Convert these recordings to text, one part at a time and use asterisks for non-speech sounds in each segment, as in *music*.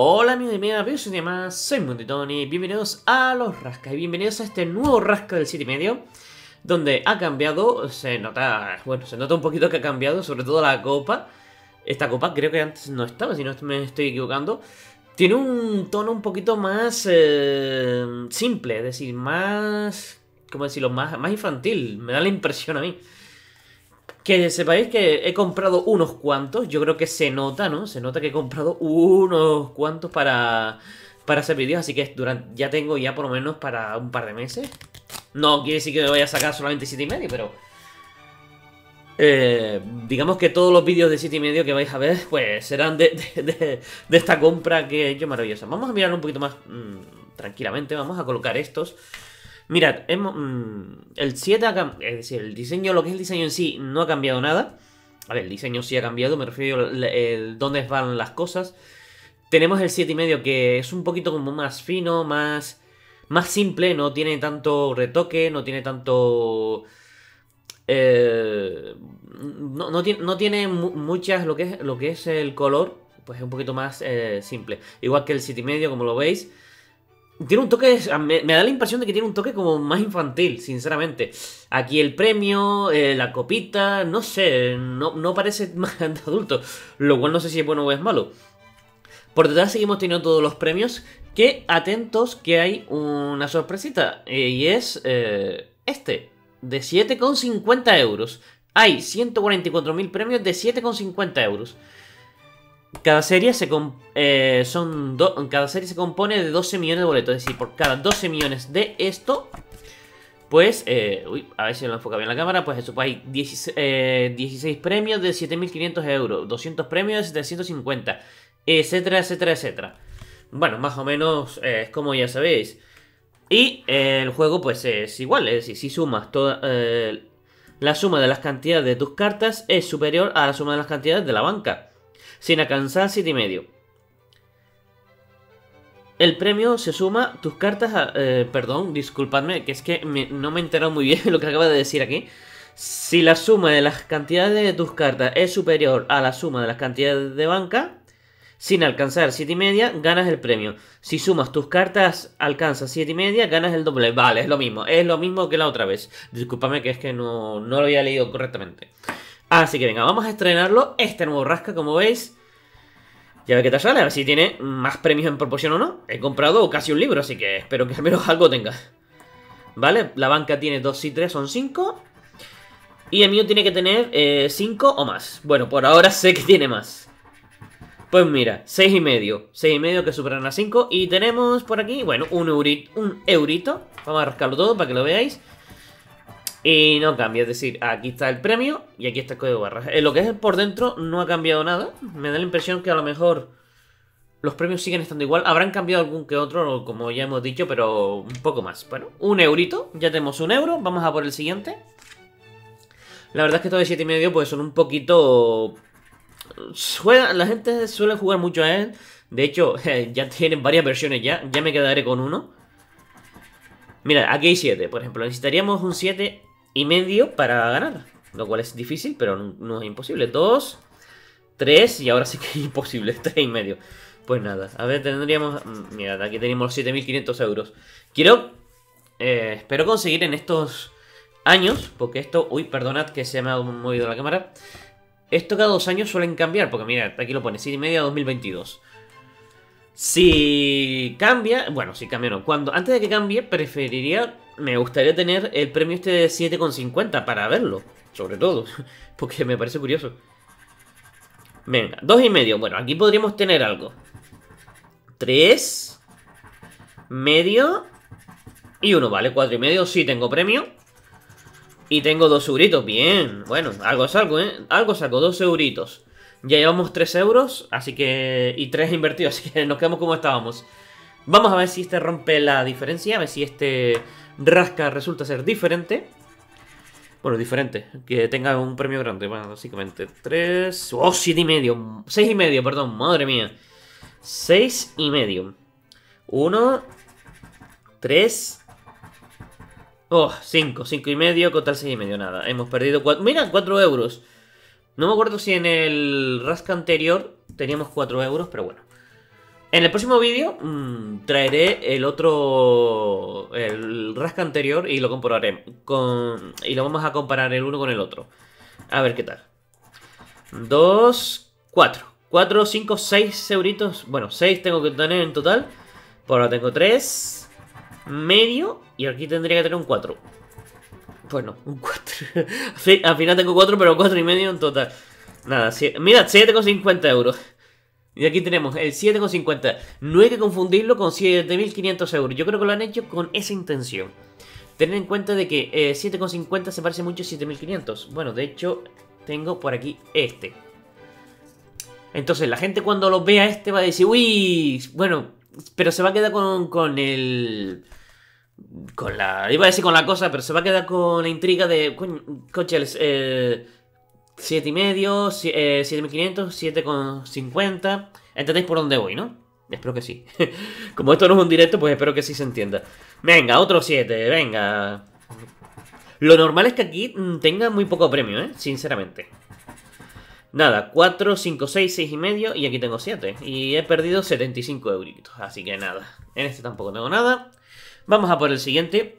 Hola amigos y amigas, bienvenidos un día más, soy Munditoni, bienvenidos a los Rascas y bienvenidos a este nuevo Rasca del 7 y medio Donde ha cambiado, se nota, bueno, se nota un poquito que ha cambiado, sobre todo la copa. Esta copa creo que antes no estaba, si no me estoy equivocando. Tiene un tono un poquito más eh, simple, es decir, más, ¿cómo decirlo? Más, más infantil, me da la impresión a mí que sepáis que he comprado unos cuantos, yo creo que se nota, ¿no? Se nota que he comprado unos cuantos para, para hacer vídeos, así que durante, ya tengo ya por lo menos para un par de meses. No quiere decir que me vaya a sacar solamente 7 y medio, pero... Eh, digamos que todos los vídeos de 7 y medio que vais a ver, pues serán de, de, esta compra que he hecho maravillosa. Vamos a mirar un poquito más mmm, tranquilamente, vamos a colocar estos... Mirad, hemos, mm, el 7 ha es decir, el diseño, lo que es el diseño en sí, no ha cambiado nada. A ver, el diseño sí ha cambiado, me refiero al dónde van las cosas. Tenemos el 7,5 que es un poquito como más fino, más, más simple, no tiene tanto retoque, no tiene tanto... Eh, no, no, tiene, no, tiene, muchas lo que es, lo que es el color, pues es un poquito más eh, simple. Igual que el 7,5, como lo veis. Tiene un toque, me, da la impresión de que tiene un toque como más infantil, sinceramente. Aquí el premio, eh, la copita, no sé, no, no parece *laughs* más adulto. Lo cual no sé si es bueno o es malo. Por detrás seguimos teniendo todos los premios. Que atentos que hay una sorpresita. Eh, y es eh, este, de 7,50 euros. Hay 144.000 premios de 7,50 euros. Cada serie se eh, son cada serie se compone de 12 millones de boletos. Es decir, por cada 12 millones de esto, pues, eh, uy, a ver si lo enfoca bien la cámara, pues eso, pues hay 16, eh, premios de 7.500 euros, 200 premios de 750, etcétera, etcétera, etcétera. Bueno, más o menos es como ya sabéis. Y el juego, pues es igual, es decir, si sumas toda la suma de las cantidades de tus cartas es superior a la suma de las cantidades de la banca sin alcanzar 7,5. El premio se suma tus cartas a, eh, perdón, disculpadme, que es que no me he enterado muy bien *laughs* lo que acaba de decir aquí. Si la suma de las cantidades de tus cartas es superior a la suma de las cantidades de banca, sin alcanzar 7,5, ganas el premio. Si sumas tus cartas, alcanzas 7,5, ganas el doble. Vale, es lo mismo. Es lo mismo que la otra vez. Disculpadme que es que no, no lo había leído correctamente. Así que venga, vamos a estrenarlo. Este nuevo rasca, como veis. Ya ve qué tal sale, a ver si tiene más premios en proporción o no. He comprado casi un libro, así que espero que al menos algo tenga. ¿Vale? La banca tiene 2 y 3, son 5. Y el mío tiene que tener 5 eh, o más. Bueno, por ahora sé que tiene más. Pues mira, 6 y medio. 6 y medio que superan a 5. Y tenemos por aquí, bueno, un eurito, un eurito. Vamos a rascarlo todo para que lo veáis. Y no cambia, es decir, aquí está el premio y aquí está el código barra. En lo que es por dentro no ha cambiado nada. Me da la impresión que a lo mejor los premios siguen estando igual. Habrán cambiado algún que otro, como ya hemos dicho, pero un poco más. Bueno, un eurito, ya tenemos un euro. Vamos a por el siguiente. La verdad es que estos de 7,5 pues son un poquito... la gente suele jugar mucho a él. De hecho, *laughs* ya tienen varias versiones ya. Ya me quedaré con uno. Mira, aquí hay 7, por ejemplo. Necesitaríamos un 7 y medio para ganar. Lo cual es difícil, pero no, es imposible. Dos, tres y ahora sí que es imposible. *laughs* Tres y medio. Pues nada, a ver, tendríamos... Mm, Mirad, aquí tenemos 7.500 euros. Quiero... Eh, espero conseguir en estos años, porque esto... Uy, perdonad que se me ha movido la cámara. Esto cada dos años suelen cambiar, porque mirad, aquí lo pone, 7 y medio a 2022. Si cambia, bueno, si cambia no, cuando, antes de que cambie, preferiría me gustaría tener el premio este de 7,50 para verlo. Sobre todo. *laughs* Porque me parece curioso. Venga, dos y medio. Bueno, aquí podríamos tener algo. Tres. Medio. Y uno, vale. Cuatro y medio. Sí, tengo premio. Y tengo dos euritos. Bien. Bueno, algo es algo, ¿eh? Algo saco. Dos euritos. Ya llevamos tres euros. Así que... Y tres invertidos. *laughs* Así que nos quedamos como estábamos. Vamos a ver si este rompe la diferencia. A ver si este Rasca resulta ser diferente. Bueno, diferente. Que tenga un premio grande, básicamente. 3... ¡Oh, siete y medio! 6 y medio, perdón. Madre mía. 6 y medio. 1... 3... Oh, 5, 5 y medio contra el 6 y medio, nada. Hemos perdido 4... Mira, 4 euros. No me acuerdo si en el rasca anterior teníamos 4 euros, pero bueno. En el próximo vídeo mmm, traeré el otro, el rasca anterior y lo compararé con, y lo vamos a comparar el uno con el otro. A ver qué tal. 2, 4. 4, 5, 6 euritos. Bueno, 6 tengo que tener en total. Por ahora tengo 3, medio y aquí tendría que tener un 4. Bueno, un 4. *laughs* al final tengo 4, pero 4 y medio en total. Nada, mira, 7,50 euros. Y aquí tenemos el 7,50. No hay que confundirlo con 7.500 euros. Yo creo que lo han hecho con esa intención. Tener en cuenta de que 7,50 eh, se parece mucho a 7.500. Bueno, de hecho, tengo por aquí este. Entonces, la gente cuando lo vea este va a decir, uy, bueno, pero se va a quedar con, con el... Con la... Iba a decir con la cosa, pero se va a quedar con la intriga de... Coches, eh, 7,5, eh, 7500, 7,50. ¿Entendéis por dónde voy, no? Espero que sí. *laughs* Como esto no es un directo, pues espero que sí se entienda. Venga, otro 7, venga. Lo normal es que aquí mm, tenga muy poco premio, ¿eh? Sinceramente. Nada, 4, 5, 6, 6 y medio y aquí tengo 7. Y he perdido 75 euritos, así que nada. En este tampoco tengo nada. Vamos a por el siguiente.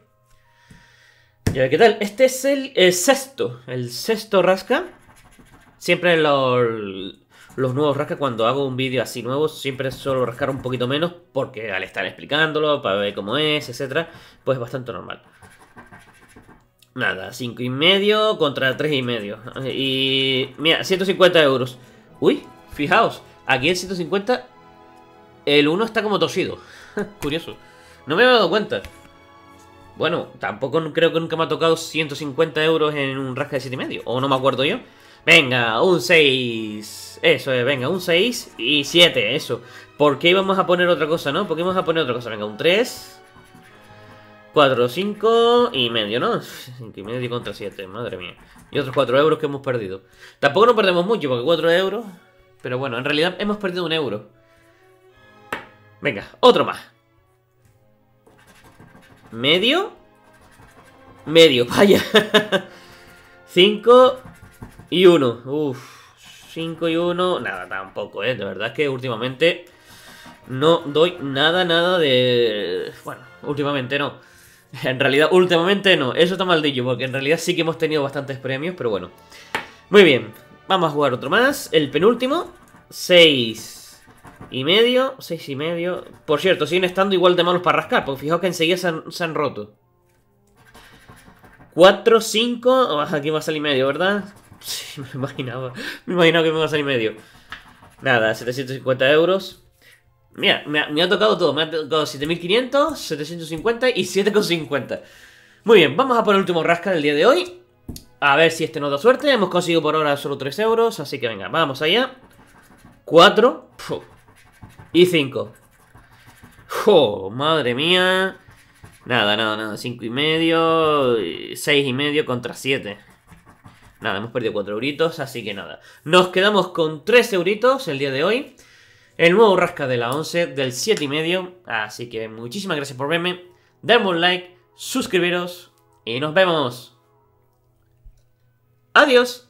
Y a ver qué tal. Este es el, sexto, el sexto rasca. Siempre los, nuevos rasca, cuando hago un vídeo así nuevo, siempre suelo rascar un poquito menos, porque al estar explicándolo, para ver cómo es, etcétera, pues es bastante normal. Nada, 5 y medio contra 3 y medio. Y mira, 150 euros. Uy, fijaos, aquí el 150, el 1 está como tosido. *laughs* Curioso. No me he dado cuenta. Bueno, tampoco creo que nunca me ha tocado 150 euros en un rasca de 7 y medio. O no me acuerdo yo. Venga, un 6. Eso es, venga, un 6 y 7, eso. ¿Por qué íbamos a poner otra cosa, no? ¿Por qué íbamos a poner otra cosa? Venga, un 3. 4, 5 y medio, ¿no? *laughs* 5 y medio contra 7, madre mía. Y otros 4 euros que hemos perdido. Tampoco nos perdemos mucho, porque 4 euros... Pero bueno, en realidad hemos perdido un euro. Venga, otro más. Medio. Medio, *laughs* vaya. 5 y 1. Uf. 5 y 1. Nada, tampoco, ¿eh? De verdad que últimamente no doy nada, nada de... Bueno, últimamente no. En realidad, últimamente no. Eso está maldillo, porque en realidad sí que hemos tenido bastantes premios, pero bueno. Muy bien. Vamos a jugar otro más. El penúltimo. 6 y medio. 6 y medio. Por cierto, siguen estando igual de malos para rascar, porque fijaos que enseguida se han, roto. 4, 5. aquí va a salir medio, ¿verdad? *laughs* Sí, me imaginaba. Me imaginaba que me iba a salir medio. Nada, 750 euros. Mira, me ha, tocado todo. Me ha tocado 7500, 750 y 7,50. Muy bien, vamos a por el último rasca del día de hoy. A ver si este nos da suerte. Hemos conseguido por ahora solo 3 euros. Así que venga, vamos allá. 4. Y 5. Oh, madre mía. Nada, nada, nada. 5 y medio. 6 y medio contra 7. Nada, hemos perdido 4 euritos. Así que nada. Nos quedamos con 3 euritos el día de hoy el nuevo rasca de la 11 del 7 y medio. Así que muchísimas gracias por verme. Dame un like, suscribiros y nos vemos. Adiós.